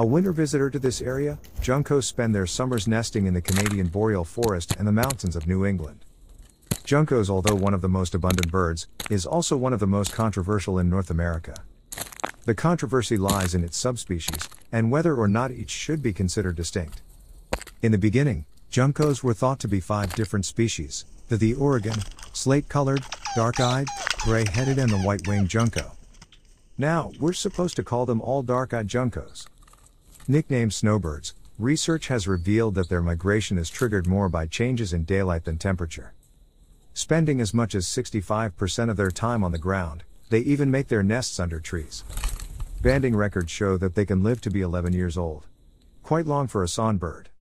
A winter visitor to this area, juncos spend their summers nesting in the Canadian boreal forest and the mountains of New England. Juncos, although one of the most abundant birds, is also one of the most controversial in North America. The controversy lies in its subspecies, and whether or not each should be considered distinct. In the beginning, juncos were thought to be five different species the, the Oregon, slate colored, dark eyed, gray headed, and the white winged junco. Now, we're supposed to call them all dark eyed juncos. Nicknamed snowbirds, research has revealed that their migration is triggered more by changes in daylight than temperature. Spending as much as 65% of their time on the ground, they even make their nests under trees. Banding records show that they can live to be 11 years old. Quite long for a songbird.